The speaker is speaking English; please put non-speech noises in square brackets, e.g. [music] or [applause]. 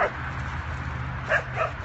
Let's [laughs] go.